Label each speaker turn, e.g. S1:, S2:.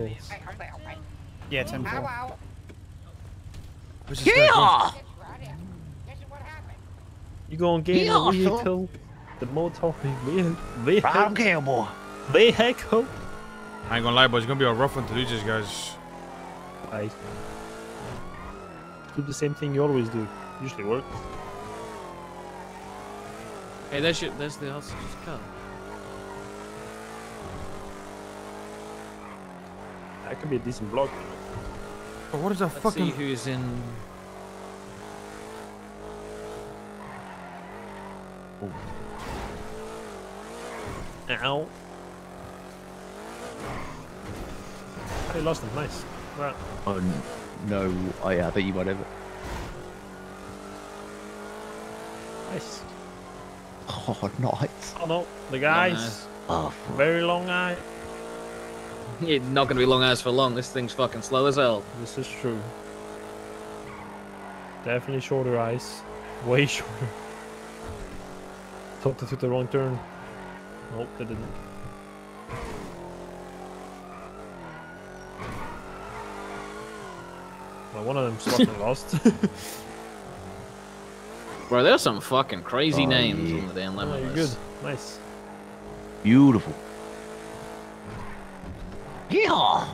S1: Yeah, 10 4.
S2: Where's this guy going?
S1: You gonna get
S3: Yeah,
S1: a vehicle? The motor vehicle?
S3: Brown Campbell.
S1: Vehicle?
S2: I ain't gonna lie, but it's gonna be a rough one to lose these guys.
S1: I do the same thing you always do. Usually works.
S4: Hey, there's your, that's the hostage's car.
S1: That could be a decent block.
S2: But what is that
S4: Let's
S2: fucking?
S4: see who's in.
S1: Ow. I lost him. Nice. Right.
S3: Oh no, oh yeah, I bet you whatever.
S1: Nice.
S3: Oh nice.
S1: Oh no, the guys.
S4: nice.
S3: Oh, fuck.
S1: Very long eye.
S4: It's not gonna be long hours for long. This thing's fucking slow as hell.
S1: This is true. Definitely shorter eyes. Way shorter. Thought they took the wrong turn. Nope, they didn't. Well, one of them's fucking lost.
S4: Bro, there's some fucking crazy
S3: Oh,
S4: names
S3: yeah.
S4: on the damn
S1: oh,
S4: lemon
S1: you're
S4: list.
S1: good. Nice.
S3: Beautiful. Yeah.